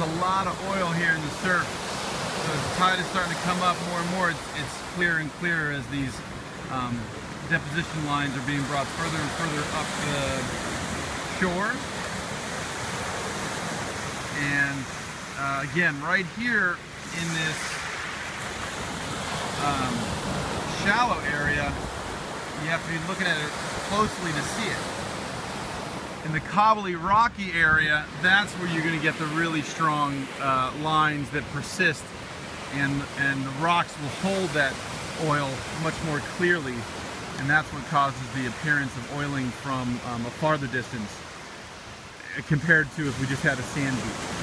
a lot of oil here in the surf. So as the tide is starting to come up more and more, it's, it's clearer and clearer as these um, deposition lines are being brought further and further up the shore. And uh, again, right here in this um, shallow area, you have to be looking at it closely to see it. In the cobbly rocky area, that's where you're going to get the really strong uh, lines that persist and, and the rocks will hold that oil much more clearly and that's what causes the appearance of oiling from um, a farther distance compared to if we just had a sand beach.